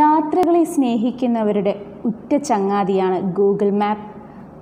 യാത്രകളെ സ്നേഹിക്കുന്നവരുടെ ഉറ്റ ചങ്ങാതിയാണ് Google map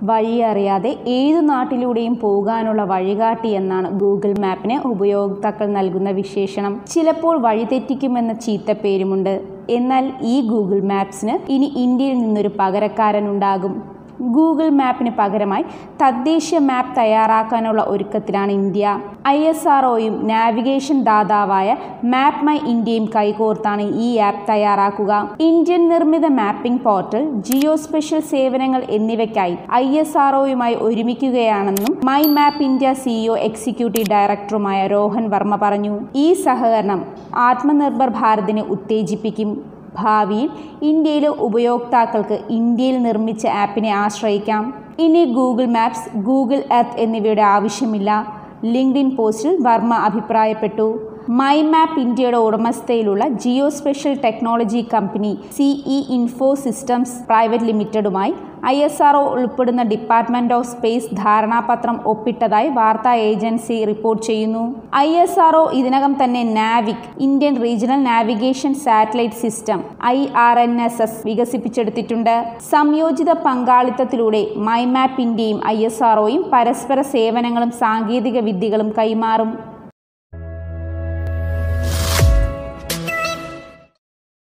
വഴിയറിയാതെ ഏതു നാട്ടിലൂടെയും പോകാനുള്ള വഴികാട്ടി എന്നാണ് ഗൂഗിൾ മാപ്പിന് ഉപയോക്താക്കൾ നൽകുന്ന വിശേഷണം. ചിലപ്പോൾ വഴിതെറ്റിക്കുമെന്ന ചീത്തപ്പേരുമുണ്ട്. എന്നാൽ ഈ ഗൂഗിൾ മാപ്സിന് ഇനി ഇന്ത്യയിൽ നിന്നൊരു പകരക്കാരനുണ്ടാകും ഗൂഗിൾ മാപ്പിന് പകരമായി തദ്ദേശീയ മാപ്പ് തയ്യാറാക്കാനുള്ള ഒരുക്കത്തിലാണ് ഇന്ത്യ. ഐ എസ് ആർ ഒയും നാവിഗേഷൻ ദാതാവായ മാപ്പ് മൈ ഇന്ത്യയും കൈകോർത്താണ് ഈ ആപ്പ് തയ്യാറാക്കുക. ഇന്ത്യൻ നിർമ്മിത മാപ്പിംഗ് പോർട്ടൽ ജിയോ സ്പെഷ്യൽ സേവനങ്ങൾ എന്നിവയ്ക്കായി ഐ എസ് ആർ ഒയുമായി ഒരുമിക്കുകയാണെന്നും My Map India CEO executive ഡയറക്ടറുമായ രോഹൻ വർമ്മ പറഞ്ഞു. ഈ സഹകരണം ആത്മനിർഭർ ഭാരതിനെ ഉത്തേജിപ്പിക്കും. ഭാവിയിൽ ഇന്ത്യയിലെ ഉപയോക്താക്കൾക്ക് ഇന്ത്യയിൽ നിർമ്മിച്ച ആപ്പിനെ ആശ്രയിക്കാം. ഇനി ഗൂഗിൾ മാപ്സ് ഗൂഗിൾ എർത്ത് എന്നിവയുടെ ആവശ്യമില്ല. ലിങ്ക്ഡിൻ പോസ്റ്റിൽ വർമ്മ അഭിപ്രായപ്പെട്ടു. മൈ മാപ്പ് ഇന്ത്യയുടെ ഉടമസ്ഥയിലുള്ള geo spatial technology company CE info systems private ലിമിറ്റഡുമായി I S R ഉൾപ്പെടുന്ന ഡിപ്പാർട്ട്മെന്റ് ഓഫ് സ്പേസ് ധാരണാപത്രം ഒപ്പിട്ടതായി വാർത്താ ഏജൻസി റിപ്പോർട്ട് ചെയ്യുന്നു. ഐ എസ് ആർ ഇതിനകം തന്നെ NavIC Indian regional navigation satellite system I R N S S വികസിപ്പിച്ചെടുത്തിട്ടുണ്ട്. സംയോജിത പങ്കാളിത്തത്തിലൂടെ മൈ മാപ്പ് ഇന്ത്യയും ഐ എസ് ആർ പരസ്പര സേവനങ്ങളും സാങ്കേതിക വിദ്യകളും കൈമാറും.